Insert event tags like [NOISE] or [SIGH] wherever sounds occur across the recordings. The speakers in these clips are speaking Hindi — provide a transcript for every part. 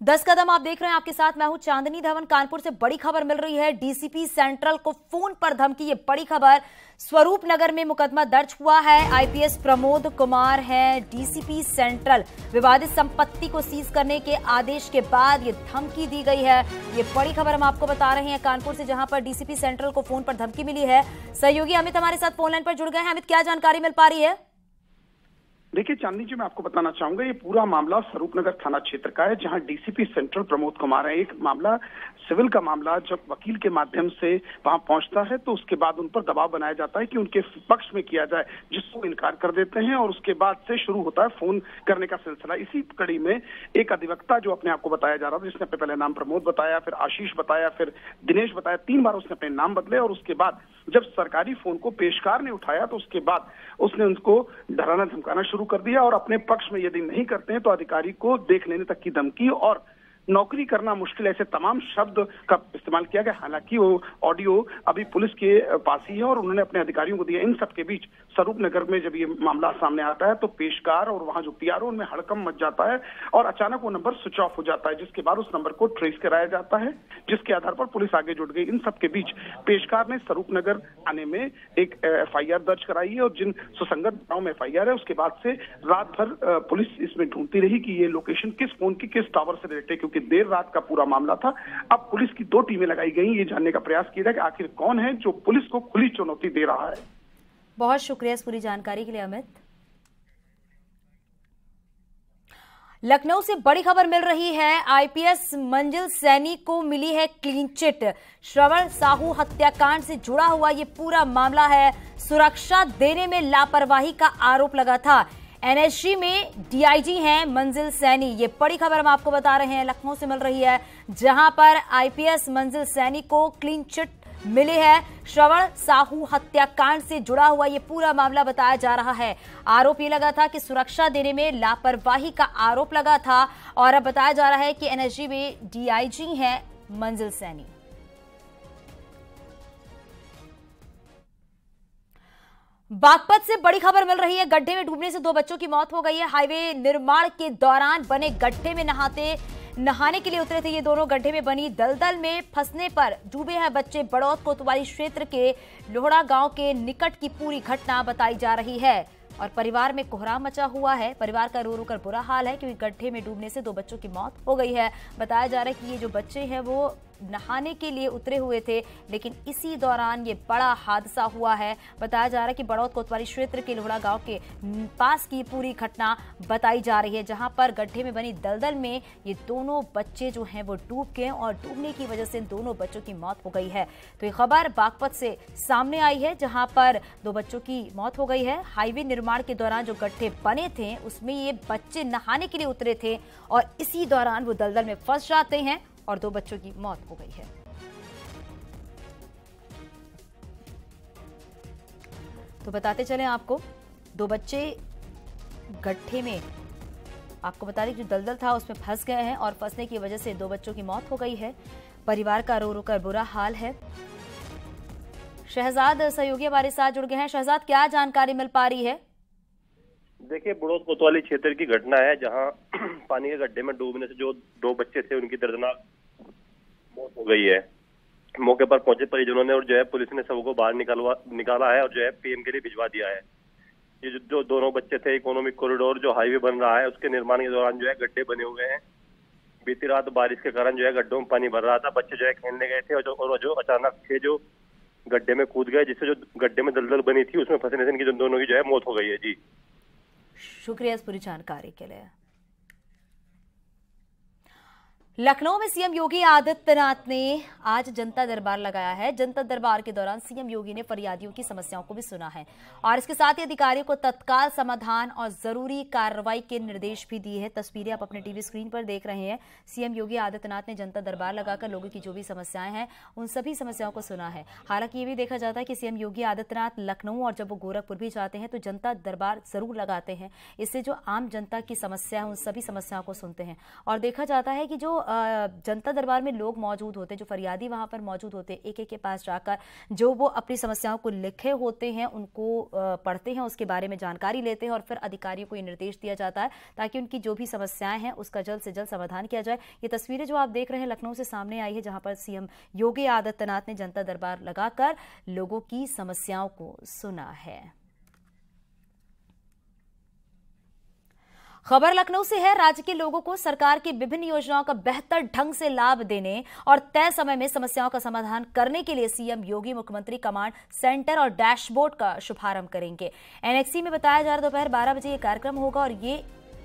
दस कदम आप देख रहे हैं आपके साथ मैं हूँ चांदनी धवन। कानपुर से बड़ी खबर मिल रही है। डीसीपी सेंट्रल को फ़ोन पर धमकी, ये बड़ी खबर। स्वरूप नगर में मुकदमा दर्ज हुआ है। आईपीएस प्रमोद कुमार है। डीसीपी सेंट्रल विवादित संपत्ति को सीज करने के आदेश के बाद ये धमकी दी गई है। ये बड़ी खबर हम आपको बता रहे हैं कानपुर से, जहाँ पर डीसीपी सेंट्रल को फ़ोन पर धमकी मिली है। सहयोगी अमित हमारे साथ फ़ोन लाइन पर जुड़ गए हैं। अमित, क्या जानकारी मिल पा रही है? देखिए, चांदनी जी, मैं आपको बताना चाहूँगा, ये पूरा मामला स्वरूपनगर थाना क्षेत्र का है, जहाँ डीसीपी सेंट्रल प्रमोद कुमार है। एक मामला, सिविल का मामला, जब वकील के माध्यम से वहाँ पहुँचता है तो उसके बाद उन पर दबाव बनाया जाता है कि उनके पक्ष में किया जाए, जिसको इनकार कर देते हैं और उसके बाद से शुरू होता है फ़ोन करने का सिलसिला। इसी कड़ी में एक अधिवक्ता जो अपने आपको बताया जा रहा था, जिसने अपने पहले नाम प्रमोद बताया, फिर आशीष बताया, फिर दिनेश बताया, तीन बार उसने अपने नाम बदले और उसके बाद जब सरकारी फ़ोन को पेशकार ने उठाया तो उसके बाद उसने उनको डराना धमकाना शुरू कर दिया और अपने पक्ष में यदि नहीं करते हैं तो अधिकारी को देख लेने तक की धमकी और नौकरी करना मुश्किल ऐसे तमाम शब्द का इस्तेमाल किया गया। हालाँकि वो ऑडियो अभी पुलिस के पास ही है और उन्होंने अपने अधिकारियों को दिया। इन सब के बीच स्वरूप नगर में जब ये मामला सामने आता है तो पेशकार और वहाँ जो पी पीआरओ उनमें हड़कम मच जाता है और अचानक वो नंबर स्विच ऑफ़ हो जाता है, जिसके बाद उस नंबर को ट्रेस कराया जाता है, जिसके आधार पर पुलिस आगे जुट गई। इन सब के बीच पेशकार ने स्वरूप नगर थाने में एक एफआईआर दर्ज कराई है और जिन सुसंगत गाँव में एफआईआर है, उसके बाद से रात भर पुलिस इसमें ढूंढती रही कि ये लोकेशन किस फ़ोन की, किस टावर से रिलेटेड क्योंकि देर रात का पूरा मामला था। अब पुलिस की दो टीमें लगाई गई ये जानने का प्रयास किया कि आखिर कौन है जो पुलिस को खुली चुनौती दे रहा है। बहुत शुक्रिया इस पूरी जानकारी के लिए, अमित। लखनऊ से बड़ी खबर मिल रही है, आईपीएस मंजिल सैनी को मिली है क्लीन चिट श्रवण साहू हत्याकांड से जुड़ा हुआ ये पूरा मामला है। सुरक्षा देने में लापरवाही का आरोप लगा था। एनएसजी में डीआईजी हैं मंजिल सैनी। ये बड़ी खबर हम आपको बता रहे हैं, लखनऊ से मिल रही है, जहाँ पर आईपीएस मंजिल सैनी को क्लीन चिट मिली है। श्रवण साहू हत्याकांड से जुड़ा हुआ ये पूरा मामला बताया जा रहा है। आरोप ये लगा था कि सुरक्षा देने में लापरवाही का आरोप लगा था और अब बताया जा रहा है कि एनएसजी में डीआईजी हैं मंजिल सैनी। बागपत से बड़ी खबर मिल रही है। गड्ढे में डूबने से दो बच्चों की मौत हो गई है। हाईवे निर्माण के दौरान बने गड्ढे में नहाते नहाने के लिए उतरे थे। ये दोनों गड्ढे में बनी दलदल में फंसने पर डूबे हैं बच्चे। बड़ौत कोतवाली क्षेत्र के लोहड़ा गाँव के निकट की पूरी घटना बताई जा रही है। और परिवार में कोहराम मचा हुआ है। परिवार का रो रो कर बुरा हाल है, क्योंकि गड्ढे में डूबने से दो बच्चों की मौत हो गई है। बताया जा रहा है कि ये जो बच्चे हैं, वो नहाने के लिए उतरे हुए थे, लेकिन इसी दौरान ये बड़ा हादसा हुआ है। बताया जा रहा है कि बड़ौद कोतवाली क्षेत्र के लोहड़ा गाँव के पास की पूरी घटना बताई जा रही है, जहाँ पर गड्ढे में बनी दलदल में ये दोनों बच्चे जो हैं वो डूब गए और डूबने की वजह से दोनों बच्चों की मौत हो गई है। तो ये खबर बागपत से सामने आई है, जहाँ पर दो बच्चों की मौत हो गई है। हाईवे निर्माण के दौरान जो गड्ढे बने थे, उसमें ये बच्चे नहाने के लिए उतरे थे और इसी दौरान वो दलदल में फंस जाते हैं। और दो बच्चों की मौत हो गई है। तो बताते चलें आपको, दो बच्चे गड्ढे में, आपको बता दें कि जो दलदल था उसमें फंस गए हैं और फंसने की वजह से दो बच्चों की मौत हो गई है। परिवार का रो रो कर बुरा हाल है। शहजाद सहयोगी हमारे साथ जुड़ गए हैं। शहजाद, क्या जानकारी मिल पा रही है? देखिए बुड़ोद कोतवाली क्षेत्र की घटना है जहाँ [CLEARS THROAT] पानी के गड्ढे में डूबने से जो दो बच्चे थे, उनकी दर्दनाक मौत हो गई है। मौके पर पहुँचे परिजनों ने और जो है पुलिस ने सबको बाहर निकालवा निकाला है और जो है पीएम के लिए भिजवा दिया है। ये जो दोनों बच्चे थे इकोनॉमिक कॉरिडोर जो हाईवे बन रहा है, उसके निर्माण के दौरान जो है गड्ढे बने हुए हैं। बीती रात बारिश के कारण जो है गड्ढों में पानी भर रहा था, बच्चे जो है खेलने गए थे और जो और जो अचानक थे जो गड्ढे में कूद गए, जिससे जो गड्ढे में दलदल बनी थी, उसमें फंसने से इनकी दोनों की जो है मौत हो गई है। जी। शुक्रिया इस पूरी जानकारी के लिए। लखनऊ में सीएम योगी आदित्यनाथ ने आज जनता दरबार लगाया है। जनता दरबार के दौरान सीएम योगी ने फरियादियों की समस्याओं को भी सुना है और इसके साथ ही अधिकारियों को तत्काल समाधान और ज़रूरी कार्रवाई के निर्देश भी दिए हैं। तस्वीरें आप अपने टीवी स्क्रीन पर देख रहे हैं। सीएम योगी आदित्यनाथ ने जनता दरबार लगाकर लोगों की जो भी समस्याएँ हैं, उन सभी समस्याओं को सुना है। हालाँकि ये भी देखा जाता है कि सीएम योगी आदित्यनाथ लखनऊ और जब वो गोरखपुर भी जाते हैं तो जनता दरबार ज़रूर लगाते हैं। इससे जो आम जनता की समस्या है, उन सभी समस्याओं को सुनते हैं। और देखा जाता है कि जो जनता दरबार में लोग मौजूद होते हैं, जो फरियादी वहाँ पर मौजूद होते हैं एक एक के पास जाकर जो वो अपनी समस्याओं को लिखे होते हैं, उनको पढ़ते हैं, उसके बारे में जानकारी लेते हैं और फिर अधिकारियों को ये निर्देश दिया जाता है ताकि उनकी जो भी समस्याएँ हैं, उसका जल्द से जल्द समाधान किया जाए। ये तस्वीरें जो आप देख रहे हैं, लखनऊ से सामने आई है, जहाँ पर सीएम योगी आदित्यनाथ ने जनता दरबार लगाकर लोगों की समस्याओं को सुना है। खबर लखनऊ से है, राज्य के लोगों को सरकार की विभिन्न योजनाओं का बेहतर ढंग से लाभ देने और तय समय में समस्याओं का समाधान करने के लिए सीएम योगी मुख्यमंत्री कमांड सेंटर और डैशबोर्ड का शुभारंभ करेंगे। एनएक्सी में बताया जा रहा दोपहर बारह बजे ये कार्यक्रम होगा और ये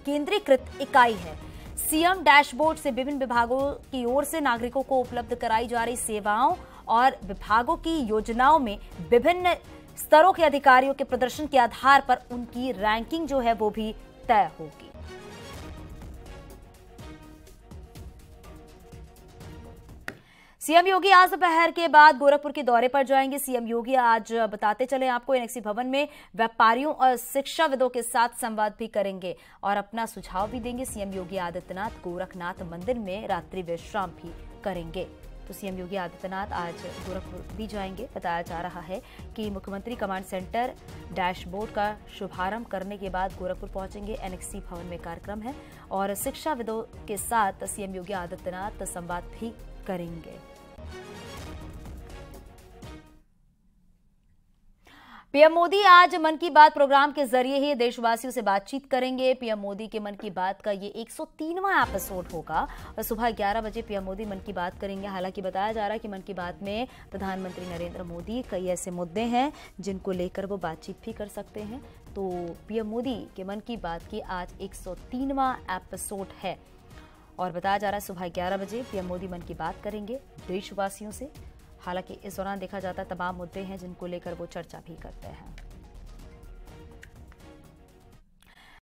केंद्रीकृत इकाई है। सीएम डैशबोर्ड से विभिन्न विभागों की ओर से नागरिकों को उपलब्ध कराई जा रही सेवाओं और विभागों की योजनाओं में विभिन्न स्तरों के अधिकारियों के प्रदर्शन के आधार पर उनकी रैंकिंग जो है वो भी तय होगी। सीएम योगी आज दोपहर के बाद गोरखपुर के दौरे पर जाएँगे। सीएम योगी आज बताते चले आपको एनएक्सी भवन में व्यापारियों और शिक्षाविदों के साथ संवाद भी करेंगे और अपना सुझाव भी देंगे। सीएम योगी आदित्यनाथ गोरखनाथ मंदिर में रात्रि विश्राम भी करेंगे। तो सीएम योगी आदित्यनाथ आज गोरखपुर भी जाएँगे। बताया जा रहा है कि मुख्यमंत्री कमांड सेंटर डैशबोर्ड का शुभारंभ करने के बाद गोरखपुर पहुँचेंगे। एनएक्सी भवन में कार्यक्रम है और शिक्षाविदों के साथ सीएम योगी आदित्यनाथ संवाद भी करेंगे। पीएम मोदी आज मन की बात प्रोग्राम के ज़रिए ही देशवासियों से बातचीत करेंगे। पीएम मोदी के मन की बात का ये 103वां एपिसोड होगा और सुबह 11 बजे पीएम मोदी मन की बात करेंगे। हालाँकि बताया जा रहा है कि मन की बात में प्रधानमंत्री नरेंद्र मोदी कई ऐसे मुद्दे हैं जिनको लेकर वो बातचीत भी कर सकते हैं। तो पीएम मोदी के मन की बात की आज 103वां एपिसोड है। और बताया जा रहा है सुबह 11 बजे पीएम मोदी मन की बात करेंगे देशवासियों से। हालाँकि इस दौरान देखा जाता है तमाम मुद्दे हैं जिनको लेकर वो चर्चा भी करते हैं।